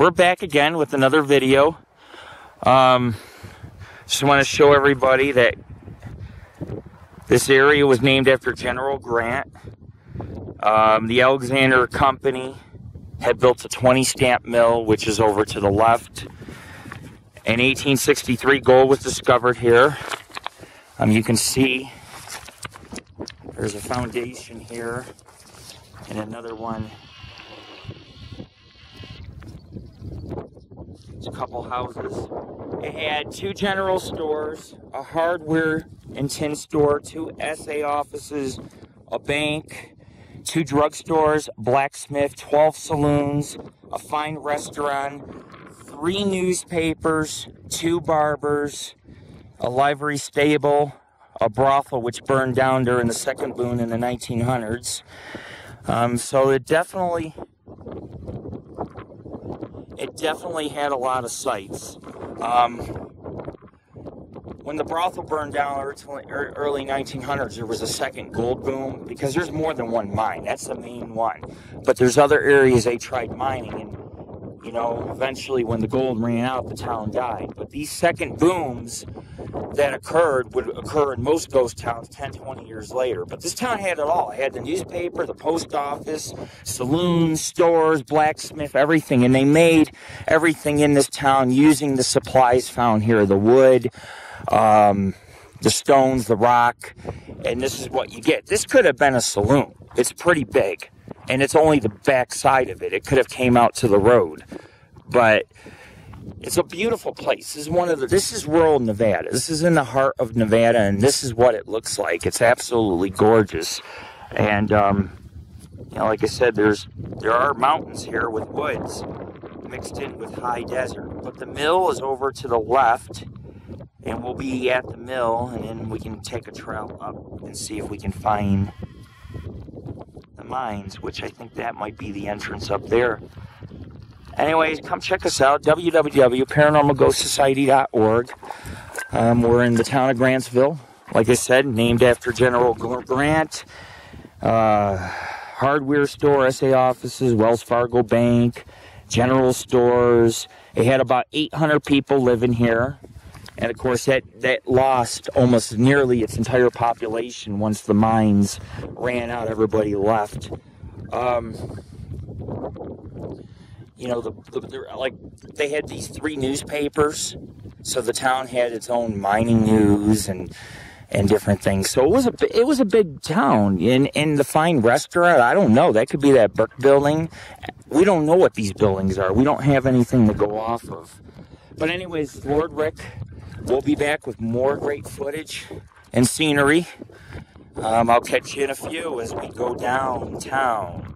we're back again with another video. Um, just want to show everybody that this area was named after General Grant. Um, the Alexander Company had built a 20 stamp mill, which is over to the left. In 1863, gold was discovered here. Um, you can see there's a foundation here and another one. A couple houses. It had two general stores, a hardware and tin store, two assay offices, a bank, two drugstores, blacksmith, 12 saloons, a fine restaurant, three newspapers, two barbers, a livery stable, a brothel which burned down during the second boom in the 1900s. Um, so it definitely, it definitely had a lot of sites. Um, when the brothel burned down early 1900s, there was a second gold boom because there's more than one mine. That's the main one. But there's other areas they tried mining and you know, eventually when the gold ran out, the town died. But these second booms that occurred would occur in most ghost towns 10, 20 years later. But this town had it all. It had the newspaper, the post office, saloons, stores, blacksmith, everything. And they made everything in this town using the supplies found here, the wood, um, the stones, the rock. And this is what you get. This could have been a saloon. It's pretty big and it's only the back side of it. It could have came out to the road, but it's a beautiful place. This is one of the. This is rural Nevada. This is in the heart of Nevada, and this is what it looks like. It's absolutely gorgeous, and um, you know, like I said, there's there are mountains here with woods mixed in with high desert. But the mill is over to the left, and we'll be at the mill, and then we can take a trail up and see if we can find mines, which I think that might be the entrance up there. Anyways, come check us out, www.paranormalghostsociety.org. Um, we're in the town of Grantsville, like I said, named after General Grant. Uh, hardware store, assay offices, Wells Fargo Bank, general stores. It had about 800 people living here. And of course, that, that lost almost nearly its entire population once the mines ran out, everybody left. Um, you know, the, the, like they had these three newspapers, so the town had its own mining news and and different things. So it was a it was a big town. In in the fine restaurant, I don't know. That could be that Burke building. We don't know what these buildings are. We don't have anything to go off of. But anyways, Lord Rick We'll be back with more great footage and scenery. Um, I'll catch you in a few as we go downtown.